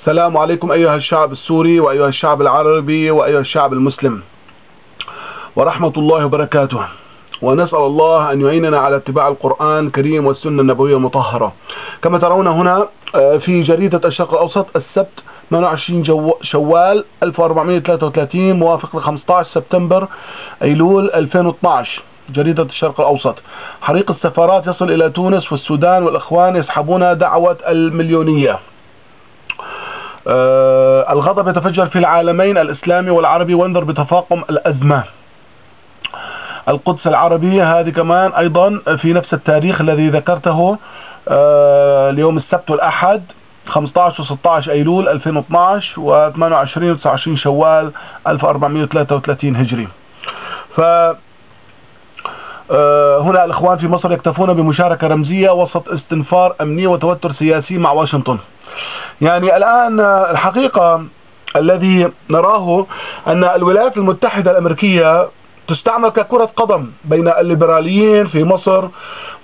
السلام عليكم أيها الشعب السوري وأيها الشعب العربي وأيها الشعب المسلم. ورحمة الله وبركاته. ونسأل الله أن يعيننا على اتباع القرآن الكريم والسنة النبوية المطهرة. كما ترون هنا في جريدة الشرق الأوسط السبت 28 شوال 1433 موافق ل 15 سبتمبر أيلول 2012 جريدة الشرق الأوسط. حريق السفارات يصل إلى تونس والسودان والإخوان يسحبون دعوة المليونية. آه الغضب يتفجر في العالمين الإسلامي والعربي وانظر بتفاقم الأزمة. القدس العربية هذه كمان أيضا في نفس التاريخ الذي ذكرته آه اليوم السبت والأحد 15 و 16 أيلول 2012 و 28 و 29 شوال 1433 هجري. ف هنا الإخوان في مصر يكتفون بمشاركة رمزية وسط استنفار أمني وتوتر سياسي مع واشنطن. يعني الآن الحقيقة الذي نراه أن الولايات المتحدة الأمريكية تستعمل ككرة قدم بين الليبراليين في مصر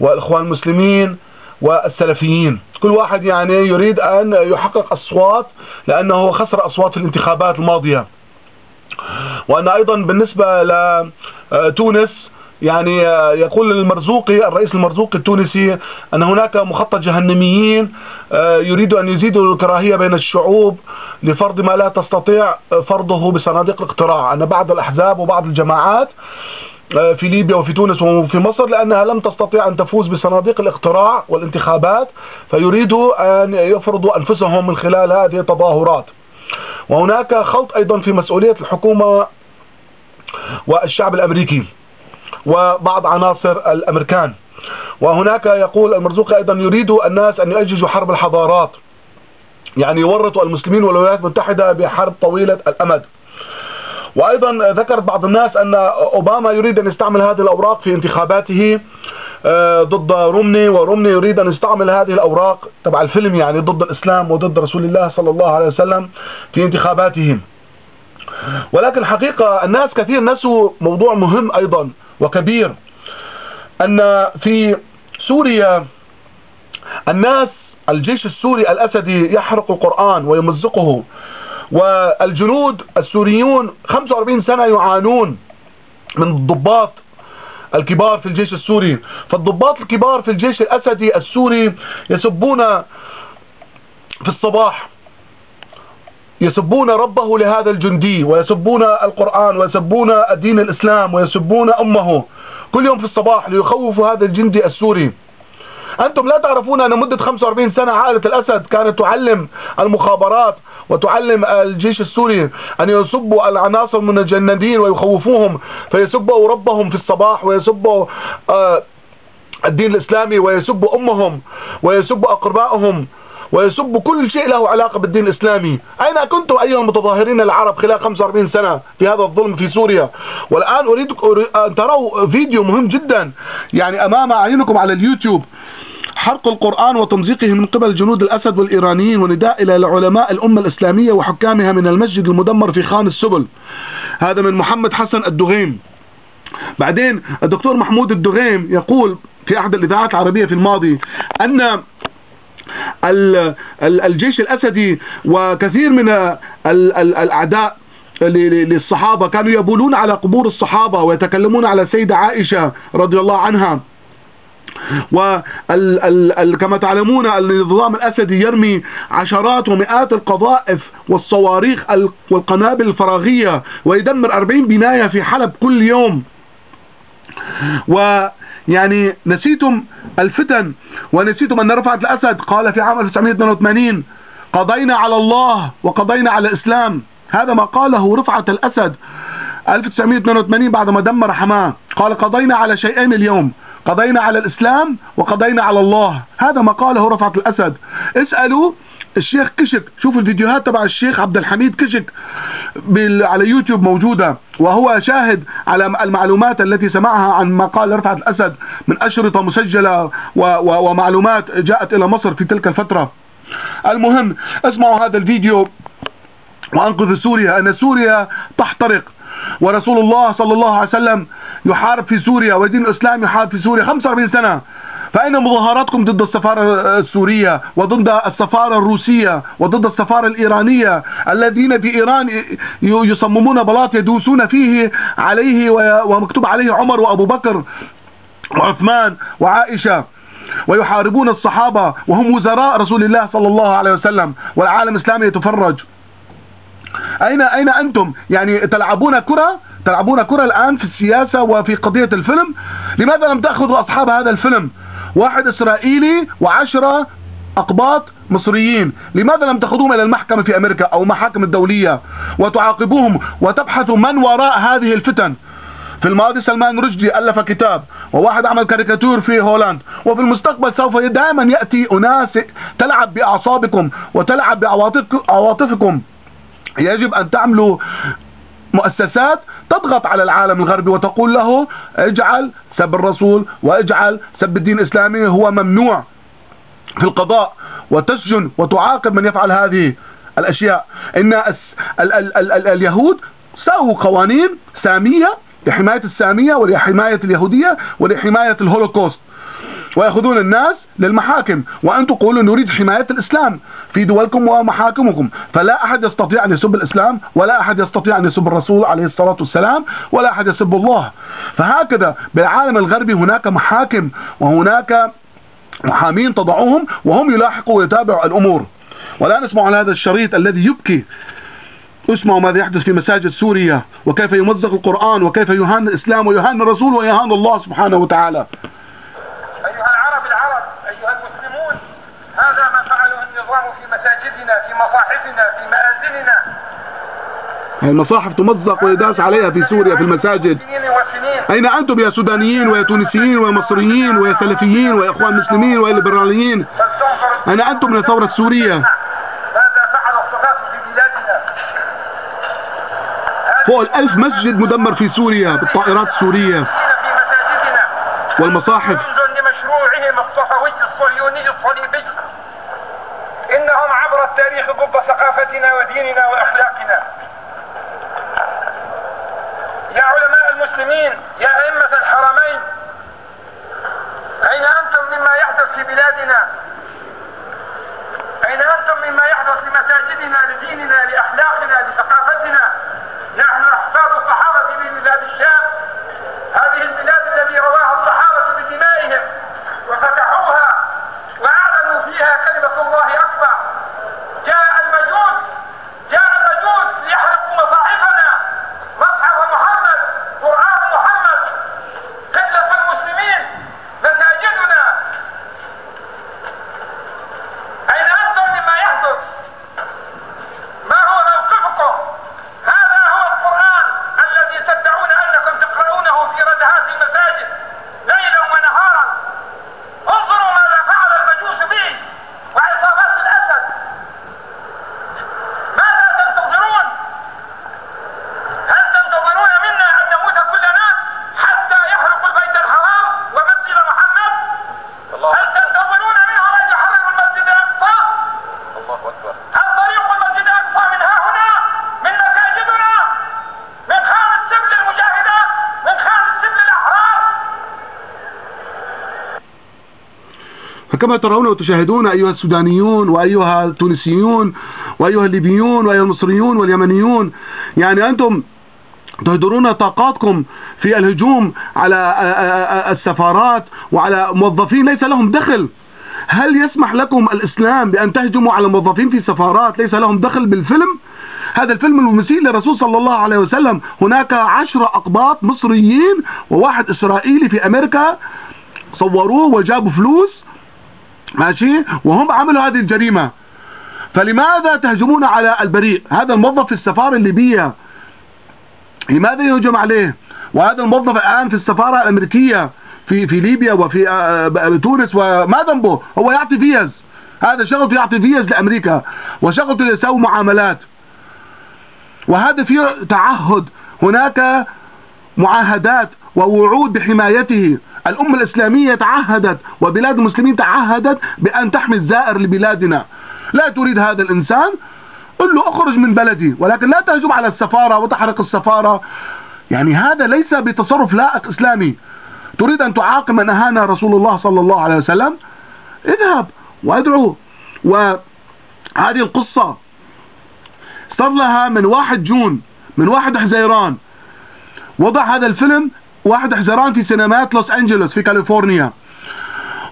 والإخوان المسلمين والسلفيين. كل واحد يعني يريد أن يحقق أصوات لأنه خسر أصوات في الانتخابات الماضية. وأن أيضا بالنسبة لتونس يعني يقول المرزوقي الرئيس المرزوقي التونسي أن هناك مخطط جهنميين يريدوا أن يزيدوا الكراهية بين الشعوب لفرض ما لا تستطيع فرضه بصناديق الاقتراع. أن بعض الأحزاب وبعض الجماعات في ليبيا وفي تونس وفي مصر لأنها لم تستطيع أن تفوز بصناديق الاقتراع والانتخابات فيريدوا أن يفرضوا أنفسهم من خلال هذه التظاهرات. وهناك خلط أيضا في مسؤولية الحكومة والشعب الأمريكي. وبعض عناصر الأمريكان. وهناك يقول المرزوقي أيضا يريد الناس أن يؤججوا حرب الحضارات يعني يورطوا المسلمين والولايات المتحدة بحرب طويلة الأمد. وأيضا ذكرت بعض الناس أن أوباما يريد أن يستعمل هذه الأوراق في انتخاباته ضد رومني ورومني يريد أن يستعمل هذه الأوراق تبع الفيلم يعني ضد الإسلام وضد رسول الله صلى الله عليه وسلم في انتخاباتهم. ولكن حقيقة الناس كثير نسوا موضوع مهم أيضا وكبير أن في سوريا الناس الجيش السوري الأسدي يحرق القرآن ويمزقه والجنود السوريون 45 سنة يعانون من الضباط الكبار في الجيش السوري. فالضباط الكبار في الجيش الأسدي السوري يسبون في الصباح يسبون ربه لهذا الجندي ويسبون القرآن ويسبون الدين الإسلام ويسبون أمه كل يوم في الصباح ليخوفوا هذا الجندي السوري. أنتم لا تعرفون أن مدة 45 سنة عائلة الأسد كانت تعلم المخابرات وتعلم الجيش السوري أن يسبوا العناصر من الجندين ويخوفوهم فيسبوا ربهم في الصباح ويسبوا الدين الإسلامي ويسبوا أمهم ويسبوا أقربائهم. ويسب كل شيء له علاقة بالدين الإسلامي. أين كنتم أيها المتظاهرين العرب خلال 45 سنة في هذا الظلم في سوريا؟ والآن أريد أن تروا فيديو مهم جدا. يعني أمام أعينكم على اليوتيوب حرق القرآن وتمزيقه من قبل جنود الأسد والإيرانيين ونداء إلى العلماء الأمة الإسلامية وحكامها من المسجد المدمر في خان السبل. هذا من محمد حسن الدغيم. بعدين الدكتور محمود الدغيم يقول في أحد الإذاعات العربية في الماضي أن الجيش الأسدي وكثير من الأعداء للصحابة كانوا يبولون على قبور الصحابة ويتكلمون على السيدة عائشة رضي الله عنها. وكما تعلمون النظام الأسدي يرمي عشرات ومئات القذائف والصواريخ والقنابل الفراغية ويدمر 40 بناية في حلب كل يوم. ويعني نسيتم الفتن ونسيتم أن رفعت الأسد. قال في عام 1982 قضينا على الله وقضينا على الإسلام. هذا ما قاله رفعت الأسد 1982 بعدما دمر حماة. قال قضينا على شيئين اليوم. قضينا على الإسلام وقضينا على الله. هذا ما قاله رفعت الأسد. اسألوا الشيخ كشك. شوفوا الفيديوهات تبع الشيخ عبد الحميد كشك على يوتيوب موجودة وهو شاهد على المعلومات التي سمعها عن ما قال رفعت الأسد من أشرطة مسجلة ومعلومات جاءت إلى مصر في تلك الفترة. المهم اسمعوا هذا الفيديو وأنقذ سوريا. أن سوريا تحترق ورسول الله صلى الله عليه وسلم يحارب في سوريا ودين الإسلام يحارب في سوريا 45 سنة. فأين مظاهراتكم ضد السفارة السورية وضد السفارة الروسية وضد السفارة الإيرانية الذين في إيران يصممون بلاط يدوسون فيه عليه ومكتوب عليه عمر وأبو بكر وعثمان وعائشة ويحاربون الصحابة وهم وزراء رسول الله صلى الله عليه وسلم والعالم الإسلامي يتفرج. أين أين أنتم؟ يعني تلعبون كرة؟ تلعبون كرة الآن في السياسة وفي قضية الفيلم؟ لماذا لم تأخذوا أصحاب هذا الفيلم؟ واحد إسرائيلي وعشرة أقباط مصريين. لماذا لم تأخذوهم إلى المحكمة في أمريكا أو المحاكم الدولية وتعاقبوهم وتبحثوا من وراء هذه الفتن؟ في الماضي سلمان رشدي ألف كتاب وواحد عمل كاريكاتور في هولاند وفي المستقبل سوف دائما يأتي أناس تلعب بأعصابكم وتلعب بعواطفكم يجب أن تعملوا مؤسسات تضغط على العالم الغربي وتقول له اجعل سب الرسول واجعل سب الدين الإسلامي هو ممنوع في القضاء وتسجن وتعاقب من يفعل هذه الأشياء. إن ال ال ال ال اليهود سووا قوانين سامية لحماية السامية ولحماية اليهودية ولحماية الهولوكوست. ويأخذون الناس للمحاكم وأن تقولوا نريد حماية الإسلام في دولكم ومحاكمكم. فلا أحد يستطيع أن يسب الإسلام ولا أحد يستطيع أن يسب الرسول عليه الصلاة والسلام ولا أحد يسب الله. فهكذا بالعالم الغربي هناك محاكم وهناك محامين تضعوهم وهم يلاحقوا ويتابعوا الأمور. ولا نسمع على هذا الشريط الذي يبكي. اسمعوا ماذا يحدث في مساجد سوريا وكيف يمزق القرآن وكيف يهان الإسلام ويهان الرسول ويهان الله سبحانه وتعالى أيها العرب العرب أيها المسلمون هذا ما فعله النظام في مساجدنا في مصاحفنا مآذننا المصاحف تمزق ويداس عليها في سوريا في المساجد. أين أنتم يا سودانيين ويا تونسيين ويا مصريين ويا سلفيين ويا إخوان مسلمين ويا ليبراليين؟ أين أنتم من الثورة السورية فوق الألف مسجد مدمر في سوريا بالطائرات السورية. والمصاحف؟ التاريخ ضد ثقافتنا وديننا وأخلاقنا. يا علماء المسلمين فكما ترون وتشاهدون أيها السودانيون وأيها التونسيون وأيها الليبيون وأيها المصريون واليمنيون يعني أنتم تهدرون طاقاتكم في الهجوم على السفارات وعلى موظفين ليس لهم دخل. هل يسمح لكم الإسلام بأن تهجموا على موظفين في سفارات ليس لهم دخل بالفيلم؟ هذا الفيلم المسيء للرسول صلى الله عليه وسلم. هناك عشرة أقباط مصريين وواحد إسرائيلي في أمريكا صوروه وجابوا فلوس ماشي؟ وهم عملوا هذه الجريمة. فلماذا تهجمون على البريء؟ هذا الموظف في السفارة الليبية. لماذا يهجم عليه؟ وهذا الموظف الآن في السفارة الأمريكية في في ليبيا وفي آه، تونس وما ذنبه؟ هو يعطي فيز. هذا شغلته يعطي فيز لأمريكا وشغلته يسوي معاملات. وهذا فيه تعهد. هناك معاهدات ووعود بحمايته. الأمة الإسلامية تعهدت وبلاد المسلمين تعهدت بأن تحمي الزائر لبلادنا. لا تريد هذا الإنسان قل له اخرج من بلدي ولكن لا تهجم على السفارة وتحرق السفارة. يعني هذا ليس بتصرف لائق إسلامي. تريد أن تعاقب من أهان رسول الله صلى الله عليه وسلم؟ اذهب وادعو. وهذه القصة صار لها من واحد June من واحد حزيران. وضع هذا الفيلم واحد حزيران في سينمات لوس أنجلوس في كاليفورنيا.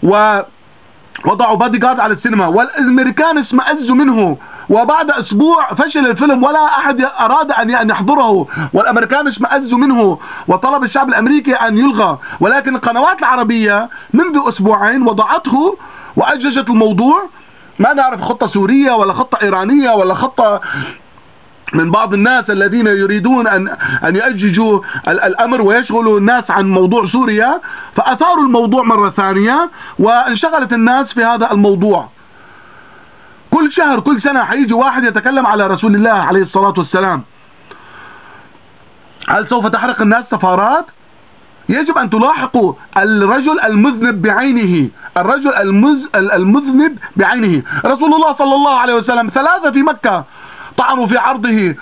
و وضعوا بادي جارد على السينما. والأمريكان اسمأزوا منه. وبعد أسبوع فشل الفيلم ولا أحد أراد أن يحضره. والأمريكان اشمأزوا منه. وطلب الشعب الأمريكي أن يلغى. ولكن القنوات العربية منذ أسبوعين وضعته واججت الموضوع. ما نعرف خطة سورية ولا خطة إيرانية ولا خطة من بعض الناس الذين يريدون أن أن يأججوا الأمر ويشغلوا الناس عن موضوع سوريا فأثاروا الموضوع مرة ثانية وانشغلت الناس في هذا الموضوع. كل شهر كل سنة حيجي واحد يتكلم على رسول الله عليه الصلاة والسلام. هل سوف تحرق الناس سفارات؟ يجب أن تلاحقوا الرجل المذنب بعينه. الرجل. المذنب بعينه. رسول الله صلى الله عليه وسلم ثلاثة في مكة. طعنوا في عرضه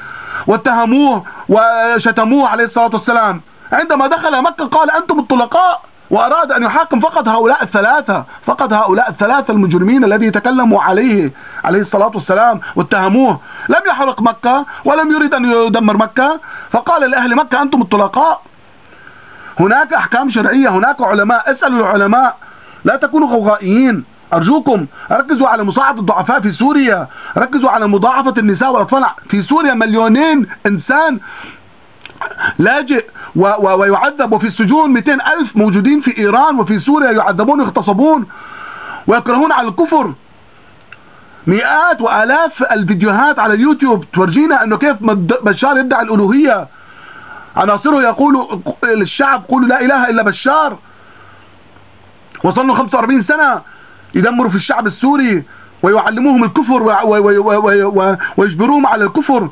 واتهموه وشتموه عليه الصلاة والسلام. عندما دخل مكة قال أنتم الطلقاء وأراد أن يحاكم فقط هؤلاء الثلاثة فقط هؤلاء الثلاثة المجرمين الذي تكلموا عليه عليه الصلاة والسلام واتهموه. لم يحرق مكة ولم يريد أن يدمر مكة فقال لأهل مكة أنتم الطلقاء. هناك أحكام شرعية هناك علماء اسألوا العلماء. لا تكونوا غوغائيين أرجوكم ركزوا على مساعدة الضعفاء في سوريا. ركزوا على مضاعفة النساء والأطفال. في سوريا مليونين إنسان لاجئ و و ويعذب وفي السجون 200 ألف موجودين في إيران وفي سوريا يعذبون ويغتصبون ويكرهون على الكفر. مئات وآلاف الفيديوهات على اليوتيوب تورجينا أنه كيف بشار يدعي الألوهية. عناصره يقول للشعب قولوا لا إله إلا بشار. وصلنا 45 سنة. يدمروا في الشعب السوري ويعلموهم الكفر ويجبروهم على الكفر.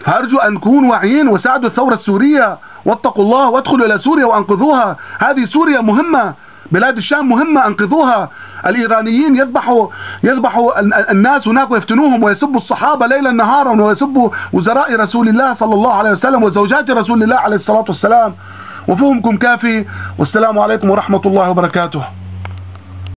فأرجو أن نكون واعيين وساعدوا الثورة السورية. واتقوا الله وادخلوا إلى سوريا وأنقذوها. هذه سوريا مهمة. بلاد الشام مهمة أنقذوها. الإيرانيين يذبحوا يذبحوا الناس هناك ويفتنوهم ويسبوا الصحابة ليلا نهارا ويسبوا وزراء رسول الله صلى الله عليه وسلم وزوجات رسول الله عليه الصلاة والسلام. وفهمكم كافي. والسلام عليكم ورحمة الله وبركاته.